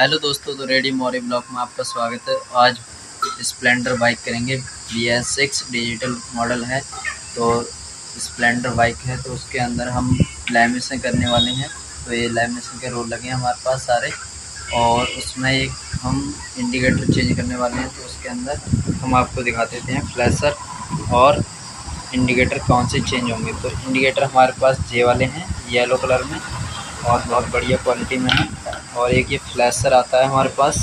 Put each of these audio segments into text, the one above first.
Hello दोस्तों तो ready मोरी block में आपका स्वागत है। आज स्प्लेंडर बाइक करेंगे। B S six digital model है तो स्प्लेंडर बाइक है तो उसके अंदर हम लैमिनेशन करने वाले हैं। तो ये लैमिनेशन के रोल लगे हैं हमारे पास सारे, और उसमें एक हम इंडिकेटर चेंज करने वाले हैं तो उसके अंदर हम आपको दिखा देते हैं फ्लैशर, और इंडिकेटर कौन से चेंज होंगे। तो इंडिकेटर हमारे पास जे वाले हैं, येलो कलर में, और बहुत बढ़िया क्वालिटी में है। और एक ये फ्लैशर आता है हमारे पास।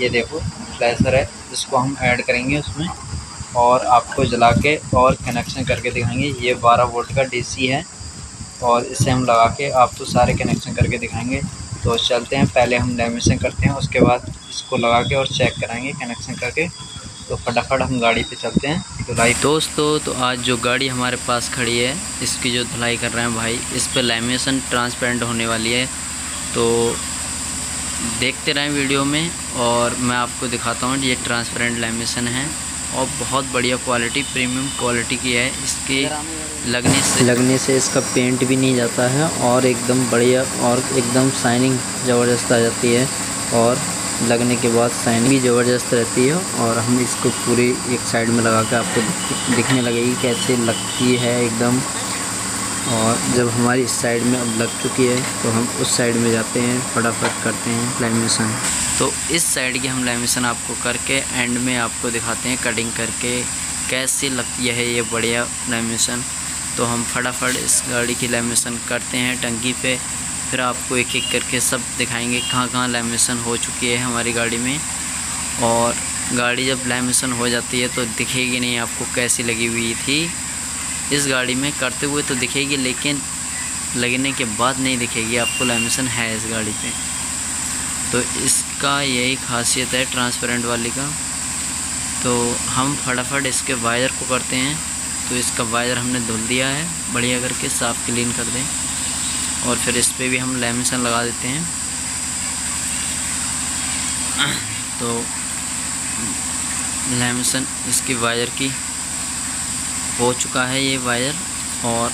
ये देखो फ्लैशर है। इसको हम ऐड करेंगे उसमें और आपको जला के और कनेक्शन करके दिखाएँगे। ये 12 वोल्ट का डीसी है और इसे हम लगा के आपको सारे कनेक्शन करके दिखाएँगे। तो चलते हैं, पहले हम लेमिनेशन करते हैं, उसके बाद इसको लगा के और चेक कराएँगे कनेक्शन करके। तो फटाफट हम गाड़ी पे चलते हैं। धुलाई दोस्तों तो आज जो गाड़ी हमारे पास खड़ी है इसकी जो धुलाई कर रहे हैं भाई इस पर लेमिनेशन ट्रांसपेरेंट होने वाली है। तो देखते रहें वीडियो में और मैं आपको दिखाता हूँ ये ट्रांसपेरेंट लेमिनेशन है और बहुत बढ़िया क्वालिटी प्रीमियम क्वालिटी की है। इसके लगने से लगने से इसका पेंट भी नहीं जाता है और एकदम बढ़िया और एकदम शाइनिंग ज़बरदस्त आ जाती है और लगने के बाद साइन भी ज़बरदस्त रहती है और हम इसको पूरी एक साइड में लगा कर आपको दिखने लगेगी कैसे लगती है एकदम। और जब हमारी इस साइड में अब लग चुकी है तो हम उस साइड में जाते हैं, फटाफट करते हैं लैमिनेशन तो इस साइड की हम लैमिनेशन आपको करके एंड में आपको दिखाते हैं कटिंग करके कैसी लगती है ये बढ़िया लैमिनेशन तो हम फटाफट इस गाड़ी की लैमिनेशन करते हैं टंकी पे। फिर आपको एक एक करके सब दिखाएँगे कहाँ कहाँ लैमिनेशन हो चुकी है हमारी गाड़ी में। और गाड़ी जब लैमिनेशन हो जाती है तो दिखेगी नहीं आपको कैसी लगी हुई थी। इस गाड़ी में करते हुए तो दिखेगी लेकिन लगने के बाद नहीं दिखेगी, आपको लैमिनेशन है इस गाड़ी पे। तो इसका यही खासियत है ट्रांसपेरेंट वाली का। तो हम फटाफट इसके वायर को करते हैं। तो इसका वायर हमने धुल दिया है, बढ़िया करके साफ़ क्लीन कर दें। और फिर इस पर भी हम लेमिसन लगा देते हैं। तो लेमिसन इसकी वायर की हो चुका है ये वायर और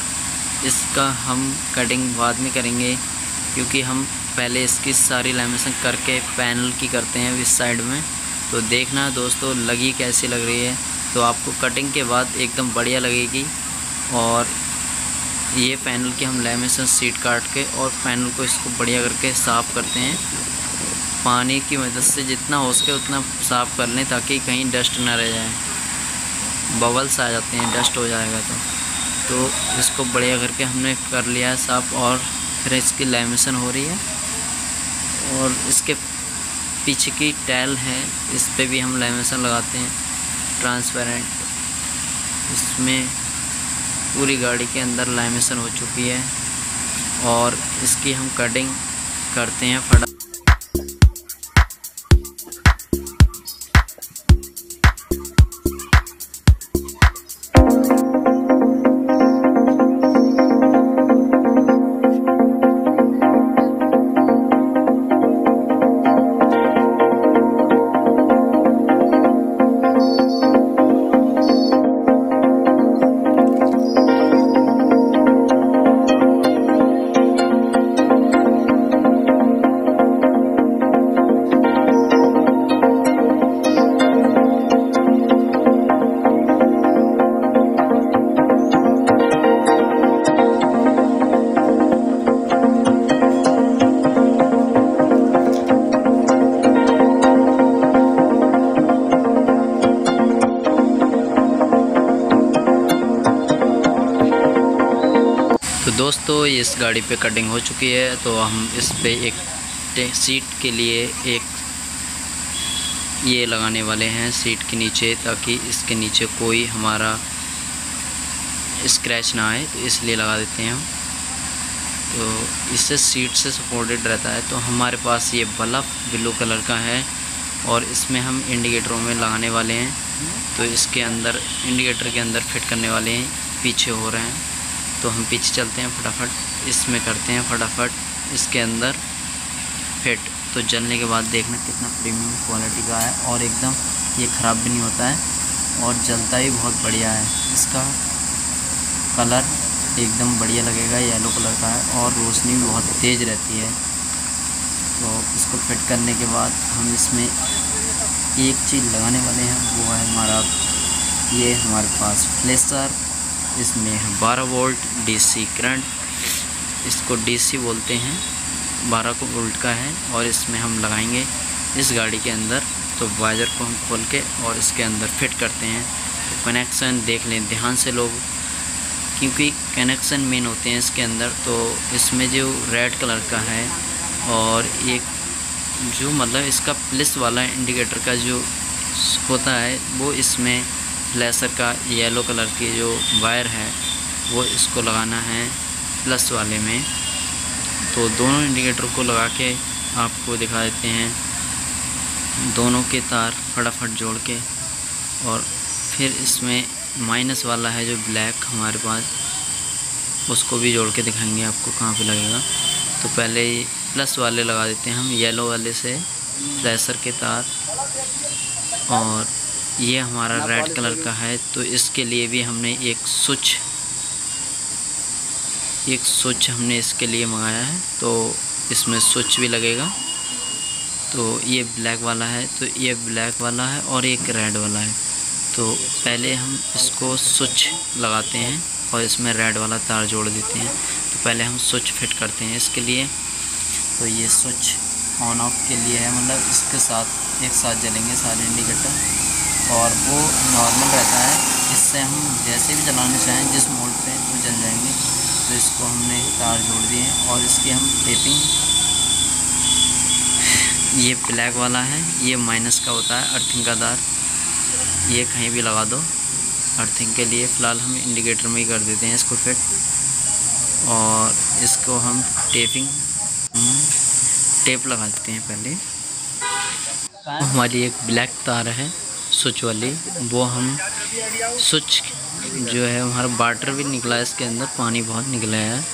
इसका हम कटिंग बाद में करेंगे क्योंकि हम पहले इसकी सारी लेमिनेशन करके पैनल की करते हैं इस साइड में। तो देखना दोस्तों, लगी कैसी लग रही है? तो आपको कटिंग के बाद एकदम बढ़िया लगेगी और ये पैनल की हम लेमिनेशन सीट काट के और पैनल को इसको बढ़िया करके साफ़ करते हैं। पानी की मदद से जितना हो सके उतना साफ़ कर लें ताकि कहीं डस्ट ना रह जाए। बबल्स आ जाते हैं डस्ट हो जाएगा तो। तो इसको बढ़िया करके हमने कर लिया है साफ़ और फिर इसकी लेमिनेशन हो रही है। और इसके पीछे की टैल है, इस पर भी हम लेमिनेशन लगाते हैं ट्रांसपेरेंट इसमें पूरी गाड़ी के अंदर लाइमेशन हो चुकी है और इसकी हम कटिंग करते हैं फटा दोस्तों इस गाड़ी पे कटिंग हो चुकी है तो हम इस पे एक सीट के लिए एक ये लगाने वाले हैं सीट के नीचे, ताकि इसके नीचे कोई हमारा स्क्रैच ना आए तो इसलिए लगा देते हैं हम। तो इससे सीट से सपोर्टेड रहता है तो हमारे पास ये बल्ब ब्लू कलर का है, और इसमें हम इंडिकेटरों में लगाने वाले हैं तो इसके अंदर इंडिकेटर के अंदर फिट करने वाले हैं, पीछे हो रहे हैं। तो हम पीछे चलते हैं फटाफट। इसमें करते हैं फटाफट। इसके अंदर फिट तो जलने के बाद देखना कितना प्रीमियम क्वालिटी का है और एकदम ये ख़राब भी नहीं होता है और जलता ही बहुत बढ़िया है। इसका कलर एकदम बढ़िया लगेगा येलो कलर का है और रोशनी भी बहुत तेज़ रहती है। तो इसको फिट करने के बाद हम इसमें एक चीज़ लगाने वाले हैं, वो है हमारा, ये हमारे पास फ्लेसर इसमें है 12 वोल्ट डीसी करंट। इसको डीसी बोलते हैं। 12 वोल्ट का है और इसमें हम लगाएँगे इस गाड़ी के अंदर। तो वाइज़र को हम खोल के और इसके अंदर फिट करते हैं। तो कनेक्शन देख लें ध्यान से लोग, क्योंकि कनेक्शन मेन होते हैं इसके अंदर। तो इसमें जो रेड कलर का है और एक जो मतलब इसका प्लस वाला इंडिकेटर का जो होता है, वो इसमें फ्लैशर का येलो कलर की जो वायर है, वो इसको लगाना है प्लस वाले में। तो दोनों इंडिकेटर को लगा के आपको दिखा देते हैं। दोनों के तार फटाफट जोड़ के और फिर इसमें माइनस वाला है जो ब्लैक हमारे पास, उसको भी जोड़ के दिखाएँगे आपको कहाँ पे लगेगा। तो पहले प्लस वाले लगा देते हैं हम, येलो वाले से फ्लैशर के तार और ये हमारा रेड कलर का है तो इसके लिए भी हमने एक स्विच एक स्विच हमने इसके लिए मंगाया है तो इसमें स्विच भी लगेगा। तो ये ब्लैक वाला है तो ये ब्लैक वाला है और एक रेड वाला है। तो पहले हम इसको स्विच लगाते हैं और इसमें रेड वाला तार जोड़ देते हैं। तो पहले हम स्विच फिट करते हैं इसके लिए। तो ये स्विच ऑन ऑफ़ के लिए है मतलब इसके साथ एक साथ जलेंगे सारे इंडिकेटर। और वो नॉर्मल रहता है। इससे हम जैसे भी चलाना चाहें, जिस मोड पे वो जल जाएँगे तो इसको हमने तार जोड़ दिए और इसकी हम टेपिंग ये ब्लैक वाला है, ये माइनस का होता है अर्थिंग का तार। ये कहीं भी लगा दो अर्थिंग के लिए फ़िलहाल हम इंडिकेटर में ही कर देते हैं इसको फिट और इसको हम टेपिंग टेप लगा देते हैं पहले। हमारी एक ब्लैक तार है। स्विच वाली, वो हम स्विच जो है, हमारा वाटर भी निकला है इसके अंदर, पानी बहुत निकला है।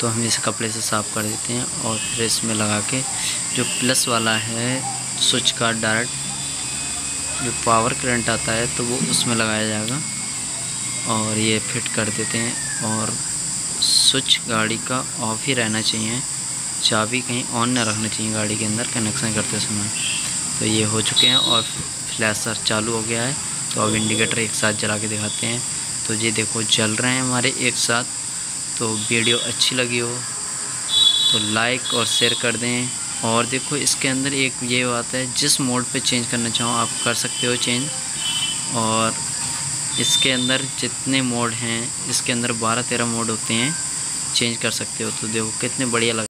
तो हम इसे कपड़े से साफ़ कर देते हैं और फिर इसमें लगा के जो प्लस वाला है स्विच का डायरेक्ट जो पावर करंट आता है तो वो उसमें लगाया जाएगा। और ये फिट कर देते हैं और स्विच गाड़ी का ऑफ़ ही रहना चाहिए, चाबी कहीं ऑन ना रखना चाहिए गाड़ी के अंदर कनेक्शन करते समय। तो ये हो चुके हैं और फ्लैशर चालू हो गया है। तो अब इंडिकेटर एक साथ जला के दिखाते हैं। तो ये देखो, जल रहे हैं हमारे एक साथ। तो वीडियो अच्छी लगी हो तो लाइक और शेयर कर दें। और देखो, इसके अंदर एक ये बात है, जिस मोड पे चेंज करना चाहो आप कर सकते हो चेंज और इसके अंदर जितने मोड हैं, इसके अंदर बारह तेरह मोड होते हैं चेंज कर सकते हो। तो देखो, कितने बढ़िया लग